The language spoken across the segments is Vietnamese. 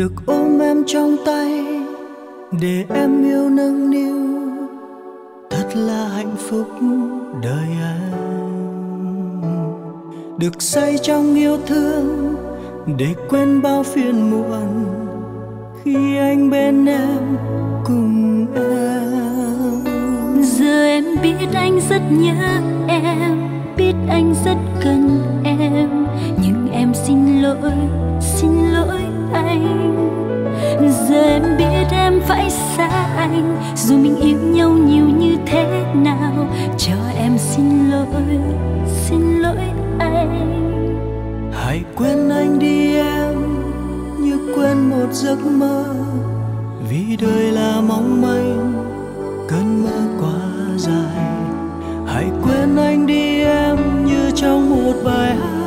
được ôm em trong tay để em yêu nâng niu. Thật là hạnh phúc đời anh được say trong yêu thương để quên bao phiền muộn khi anh bên em cùng em. Giờ em biết anh rất nhớ em, biết anh rất cần em. Nhưng em xin lỗi xin lỗi anh. Giờ em biết em phải xa anh, dù mình yêu nhau nhiều như thế nào, cho em xin lỗi xin lỗi anh. Hãy quên anh đi em, như quên một giấc mơ. Vì đời là mong manh, cơn mơ quá dài. Hãy quên anh đi em, như trong một bài hát.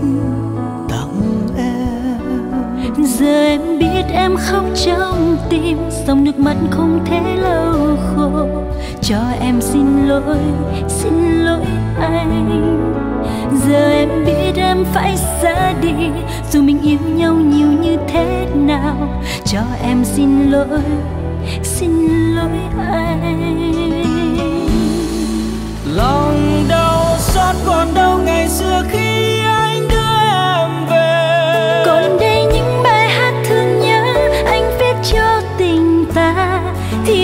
Từng tặng em. Giờ em biết em khóc trong tim, dòng nước mắt không thể lâu khô. Cho em xin lỗi xin lỗi anh. Giờ em biết em phải ra đi, dù mình yêu nhau nhiều như thế nào. Cho em xin lỗi xin lỗi anh.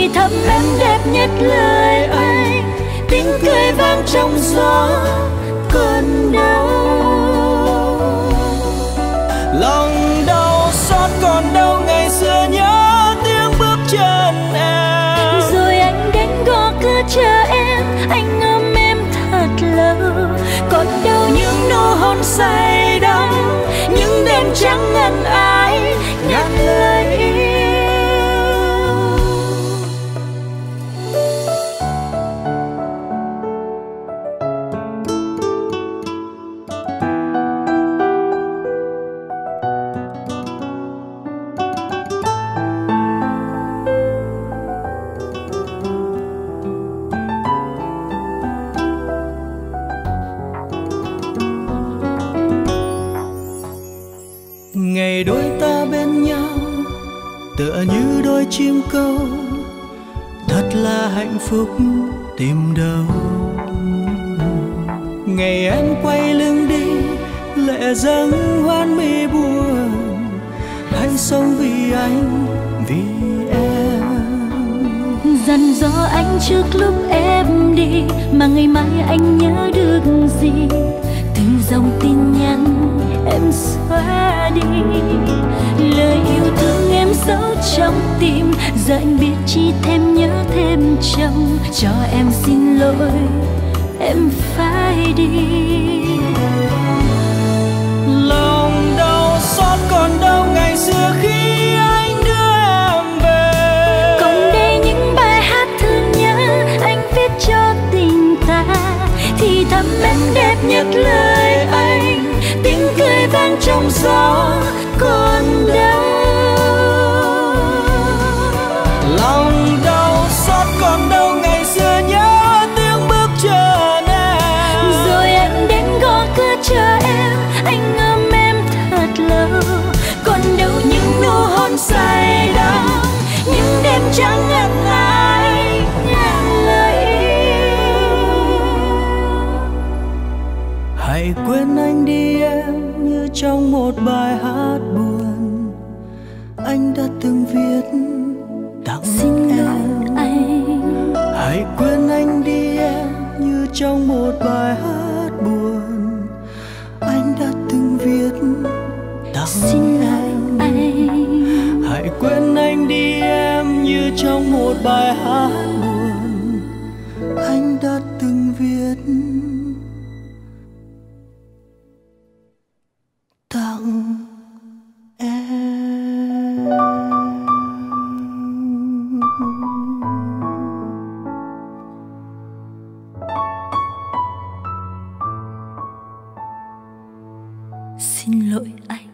Thì thầm em đẹp nhất lời anh. Tiếng cười vang trong gió còn đau. Lòng đau xót còn đau ngày xưa nhớ tiếng bước chân em. Rồi anh đánh gõ cửa chờ em, anh ôm em thật lâu. Còn đâu những nụ hôn say đắm, những đêm trắng ngần ai ngày đôi ta bên nhau, tựa như đôi chim câu. Thật là hạnh phúc tìm đâu ngày em quay lưng đi, lệ dâng hoan mi buồn. Hãy sống vì anh, vì em. Dặn dò anh trước lúc em đi, mà ngày mai anh nhớ được gì? Dòng tin nhắn em xóa đi. Lời yêu thương em giấu trong tim giờ anh biết chi thêm, nhớ thêm chồng. Cho em xin lỗi, em phải đi. Ngần lời yêu. Hãy quên anh đi em như trong một bài hát buồn. Anh đã từng viết tặng xin lỗi anh. Hãy quên anh đi em như trong một bài hát buồn. Anh đã từng viết tặng xin lỗi trong một bài hát buồn anh đã từng viết tặng em. Xin lỗi anh.